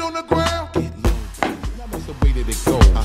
on the ground. Get low.